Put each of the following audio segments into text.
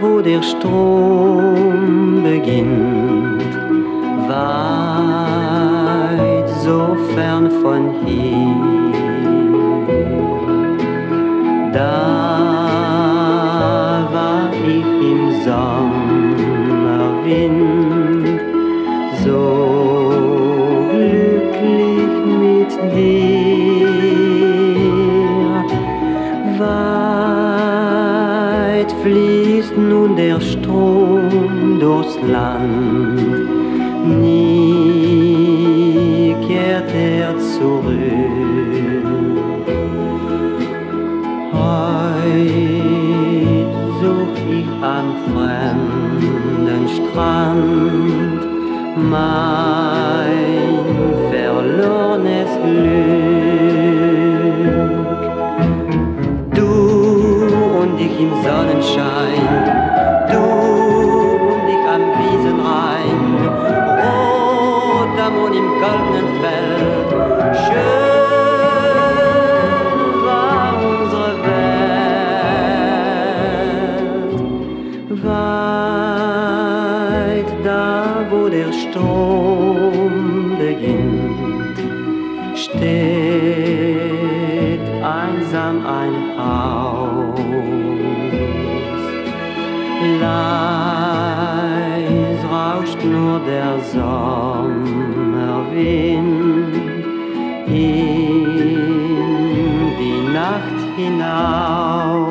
wo der Strom beginnt, weit so fern von hier, da war ich im Sommerwind, nun der Strom durchs Land, nie kehrt er zurück. Heut such ich am fremden Strand mein goldenen Feld, schön war unsere Welt. Weit da, wo der Strom beginnt, steht einsam ein Haus. Leis rauscht nur der Sommerwind in die Nacht hinaus.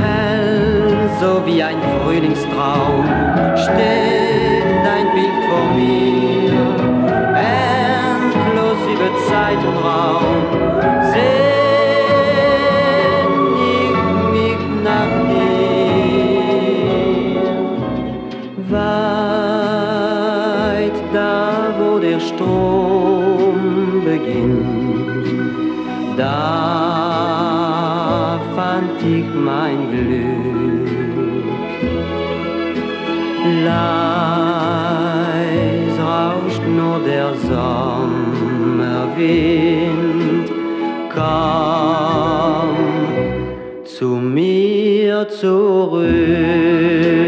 Hell, so wie ein Frühlingstraum, steht dein Bild vor mir, endlos über Zeit und Raum, wo der Strom beginnt, da fand ich mein Glück. Leis rauscht nur der Sommerwind, komm zu mir zurück.